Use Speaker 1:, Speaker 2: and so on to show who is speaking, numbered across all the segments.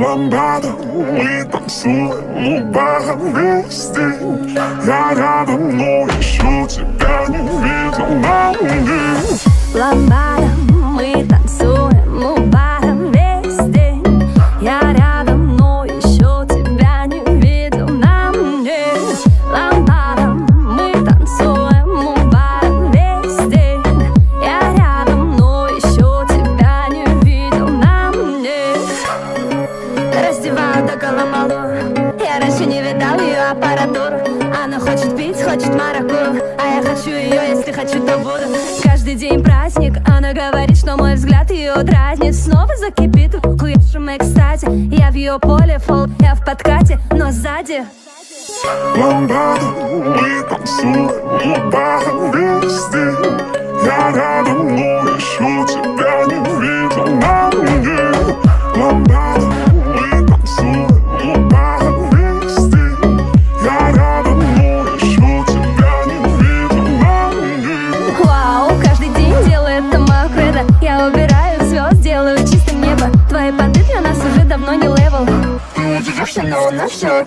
Speaker 1: Ламбада, мы танцуем у бара вместе Я рядом, но еще тебя не видел на мне
Speaker 2: Ламбада, мы танцуем ее поле Фол, я в подкате, но сзади.
Speaker 1: Нам мы танцуем, мы
Speaker 2: везде.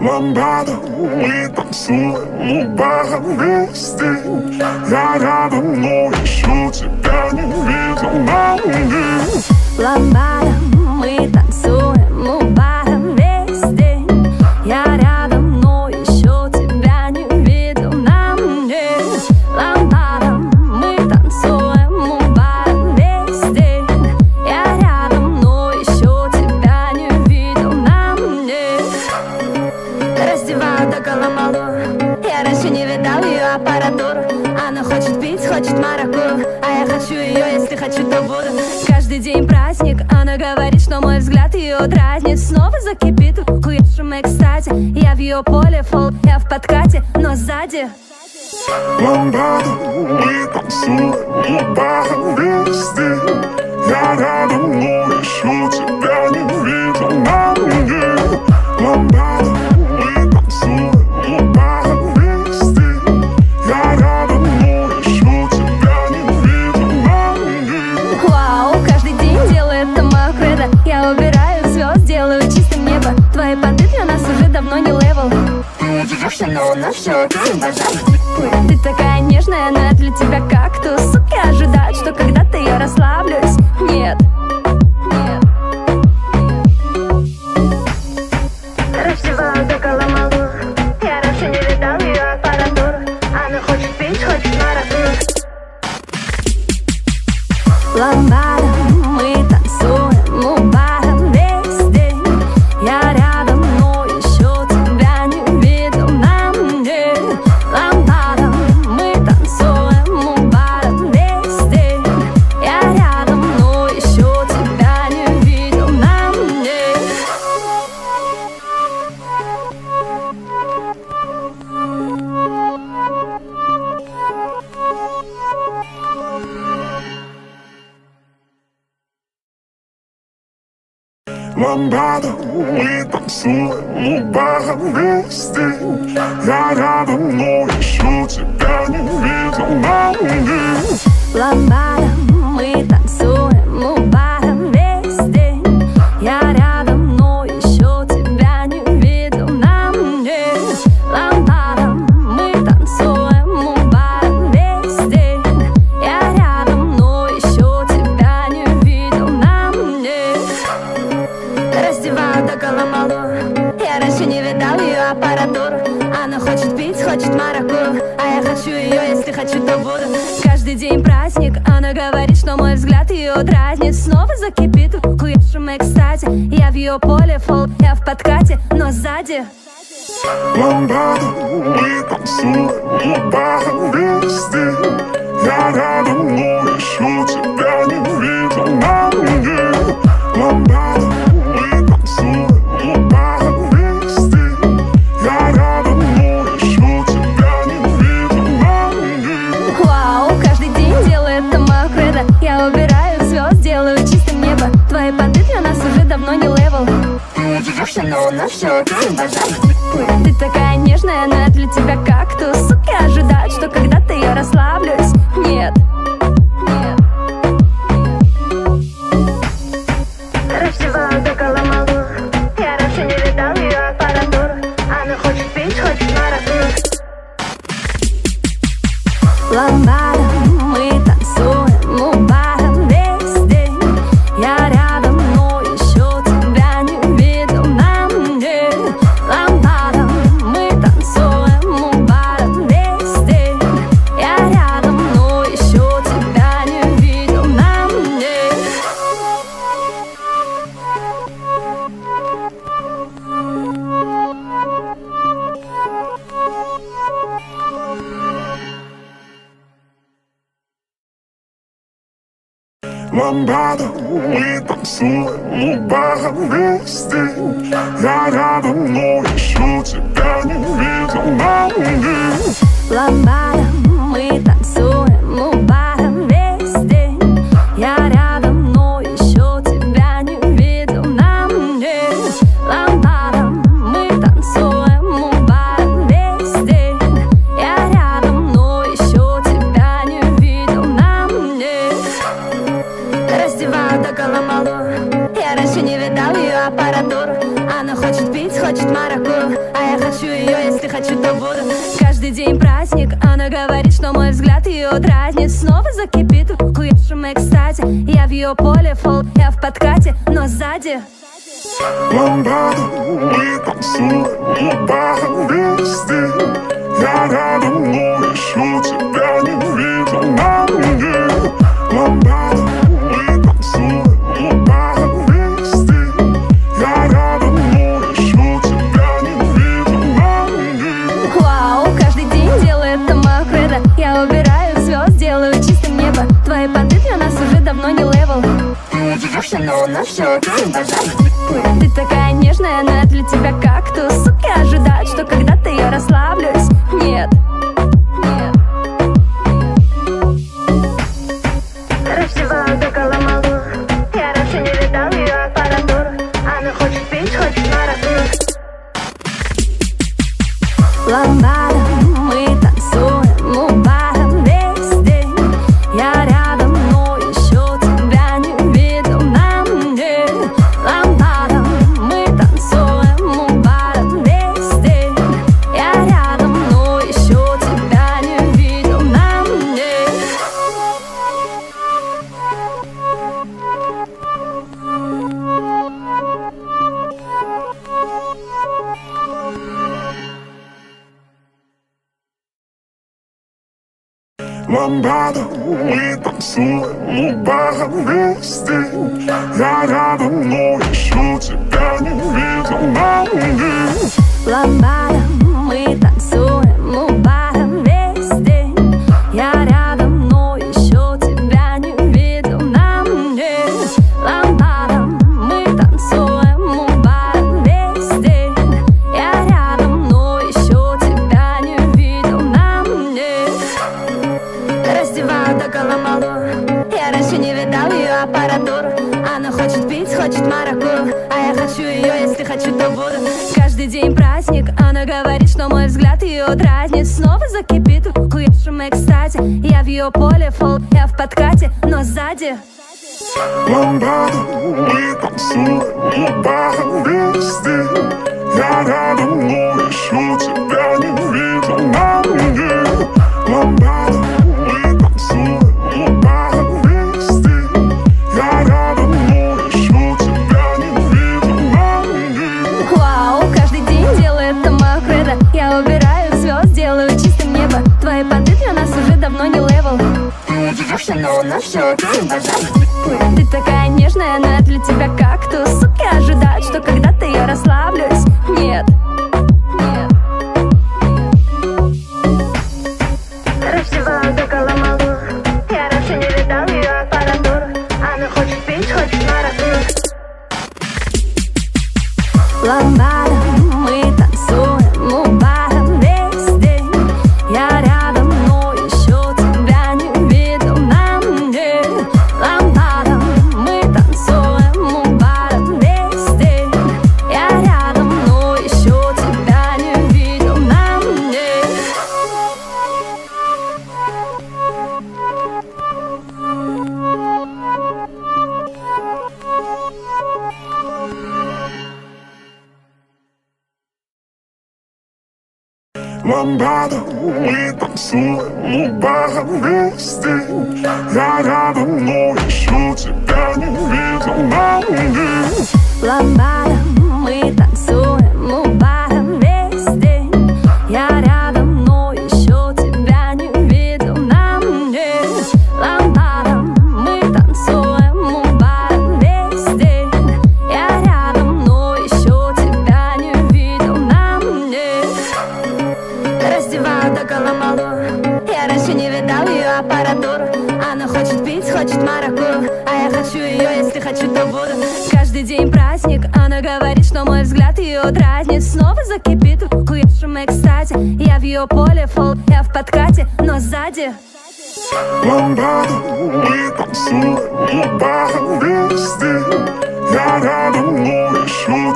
Speaker 2: Ламбада, мы танцуем у бара вместе Я рядом, но еще тебя не видел на уме Ламбада хочет марокко, А я хочу ее, если хочу, то буду. Каждый день праздник, она говорит, что мой взгляд ее дразнит. Снова закипит, хуешим и кстати Я в ее поле, фол, я в подкате, но сзади.
Speaker 1: Ламбада, мы танцуем, губах везде Я рядом, но но на
Speaker 3: все
Speaker 2: Ты такая нежная, но для тебя кактус Сука, ожидать, что когда-то я расслаблюсь Ламбада, мы танцуем у бара вместе Я рядом, но еще тебя не видел на мне Ламбада, мы танцуем ее
Speaker 4: поле Фол, я в подкате, но сзади.
Speaker 2: Ламбада, мы танцуем, мы
Speaker 4: Ламбада, мы танцуем у бара вместе Я рядом, но еще тебя не видел на уме Ламбада, мы танцуем закате Я в ее поле, фол, я в подкате, но сзади.
Speaker 2: Нам мы танцуем, Love matter Lambada, we танцуем у бара вместе Я рядом, но еще тебя не вижу. на мне
Speaker 4: Ламбада, мы танцуем помидоры Она хочет пить, хочет маракуйю А я хочу ее, если хочу, то буду. Каждый день праздник Она говорит, что мой взгляд ее дразнит. Снова закипит в хуешем экстазе. Я в ее поле, фол, я в подкате Но сзади.
Speaker 2: Ламбада, мы танцуем, губами везде. Я рядом, но еще тебя не видел на мне. Ламбада Ты такая нежная, она для тебя как
Speaker 1: Ламбада, мы танцуем у бара вместе Я рядом, но еще тебя не видел на
Speaker 2: уме Ламбада поле Фол, я в подкате, но сзади.
Speaker 1: Ламбада, мы танцуем, любая везде. Я рядом, но еще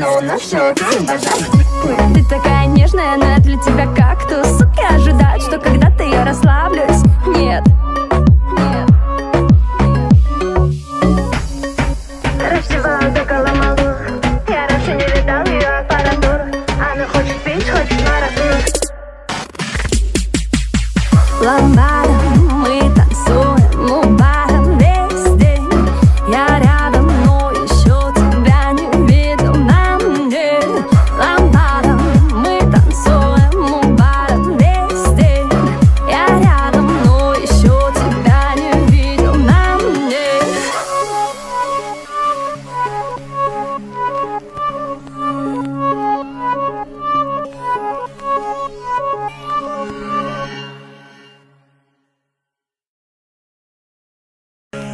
Speaker 1: но
Speaker 3: она все
Speaker 2: Ты такая нежная, она для тебя кактус,
Speaker 4: сука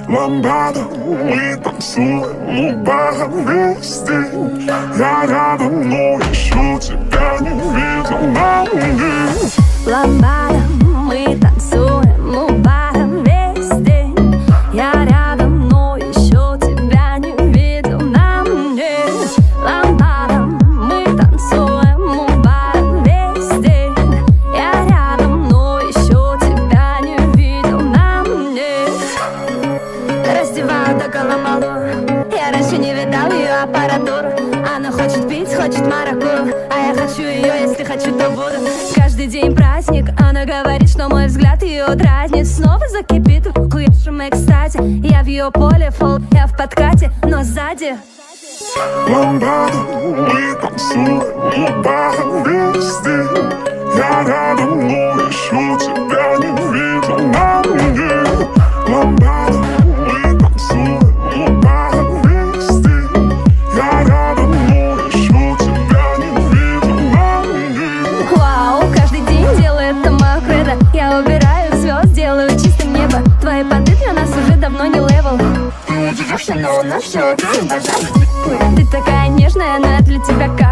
Speaker 2: Ламбада, мы танцуем у бара вместе Я рядом, но еще тебя не видел на уме
Speaker 1: Ламбада, мы танцуем
Speaker 2: снова закипит в клышем экстазе. Я в ее поле фол, я в подкате, но сзади.
Speaker 1: Ламбада, мы танцуем,
Speaker 3: любая везде все,
Speaker 2: ты такая нежная, она для тебя как?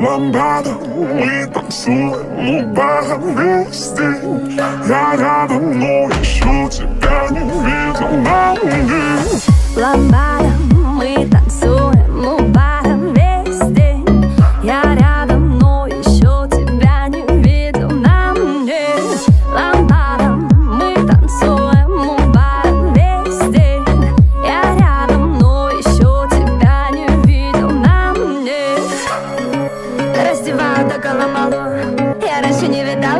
Speaker 1: Ламбада Мы танцуем у бара весь день Я рядом, но еще тебя не видел на мне
Speaker 2: Ламбада, мы танцуем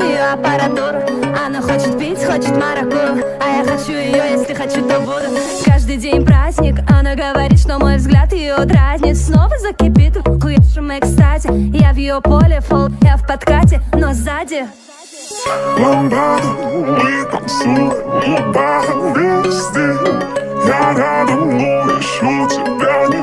Speaker 2: ее аппаратуру Она хочет пить, хочет маракую А я хочу ее, если хочу, то буду. Каждый день праздник Она говорит, что мой взгляд ее дразнит. Снова закипит в хуевшем экстазе Я в ее поле, фол, я в подкате Но сзади.
Speaker 1: Ламбада, мы танцуем весь день Я рядом, но еще тебя не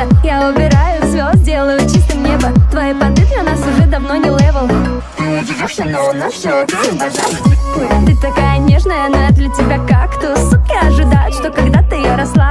Speaker 2: кредо Я убираю звезд, делаю чистым небо. Твои понты для нас уже давно не level.
Speaker 3: Ты удивишься, но на все окей, базар.
Speaker 2: Ты такая нежная, но для тебя кактус Суки ожидают, что когда-то я расслаблюсь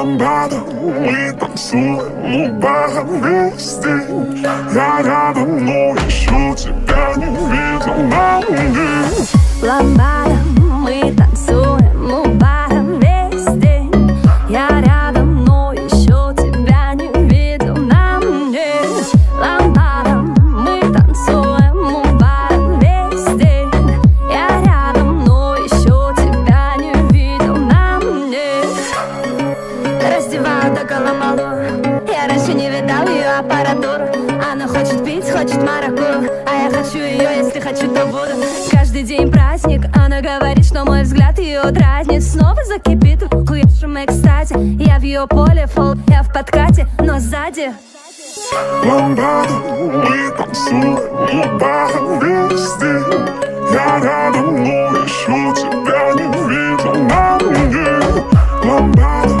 Speaker 2: Ламбада, мы танцуем у бара весь день Я рядом, но еще тебя не видел на мне Ламбада, Я в ее поле, фол, я в подкате Но сзади.
Speaker 1: Ламбада, мы танцуем весь день. Я рядом, но еще тебя не видел на мне. Ламбада,